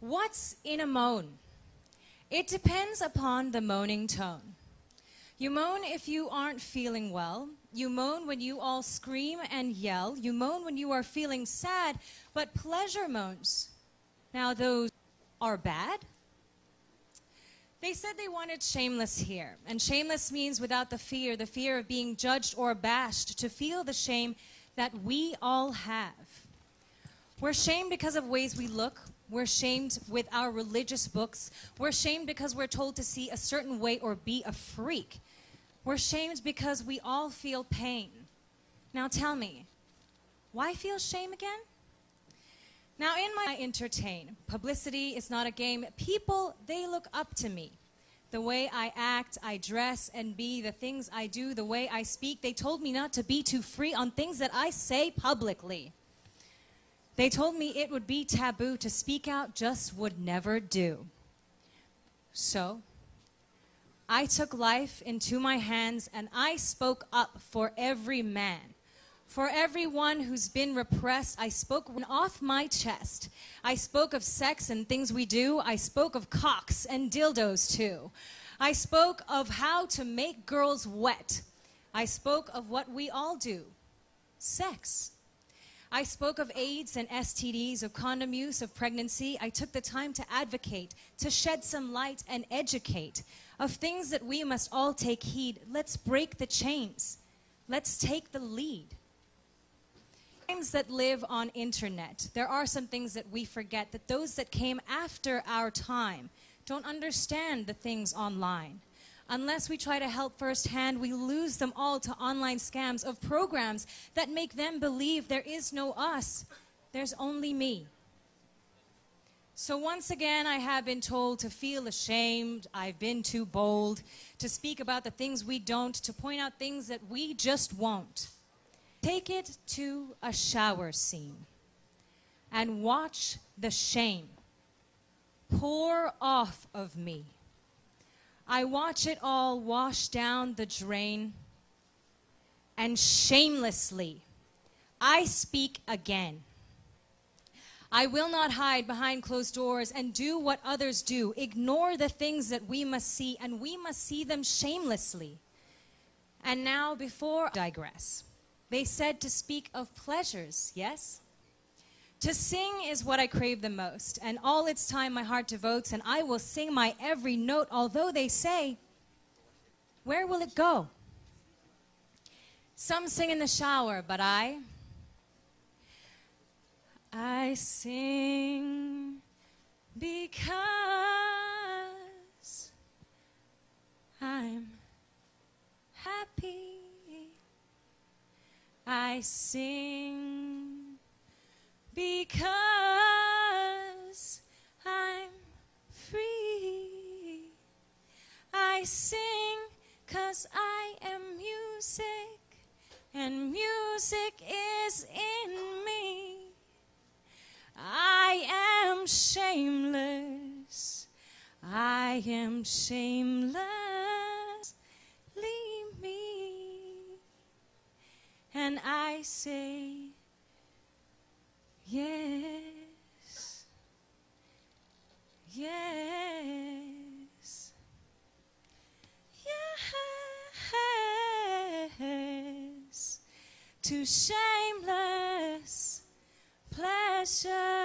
What's in a moan? It depends upon the moaning tone. You moan if you aren't feeling well. You moan when you all scream and yell. You moan when you are feeling sad, but pleasure moans. Now, those are bad? They said they wanted shameless here. And shameless means without the fear, the fear of being judged or bashed, to feel the shame that we all have. We're shamed because of ways we look. We're shamed with our religious books. We're shamed because we're told to see a certain way or be a freak. We're shamed because we all feel pain. Now tell me, why feel shame again? Now, in my entertain, publicity is not a game. People, they look up to me. The way I act, I dress, and be, the things I do, the way I speak, they told me not to be too free on things that I say publicly. They told me it would be taboo to speak out, just would never do. So, I took life into my hands and I spoke up for every man. For everyone who's been repressed, I spoke off my chest. I spoke of sex and things we do. I spoke of cocks and dildos too. I spoke of how to make girls wet. I spoke of what we all do sex. I spoke of AIDS and STDs, of condom use, of pregnancy. I took the time to advocate, to shed some light and educate of things that we must all take heed. Let's break the chains. Let's take the lead that live on internet there are some things that we forget that those that came after our time don't understand the things online unless we try to help firsthand we lose them all to online scams of programs that make them believe there is no us. There's only me. So once again i have been told to feel ashamed. I've been too bold to speak about the things we don't to point out things that we just won't. Take it to a shower scene and watch the shame pour off of me. I watch it all wash down the drain, and shamelessly, I speak again. I will not hide behind closed doors and do what others do. Ignore the things that we must see, and we must see them shamelessly. And now, before I digress, they said to speak of pleasures, yes? To sing is what I crave the most, and all its time my heart devotes, and I will sing my every note, although they say, Where will it go? Some sing in the shower, but I, I sing because I'm happy. I sing because I'm free. I sing cause I am music and music is in me. I am shameless. I am shameless. Leave me and I say, to shameless pleasure.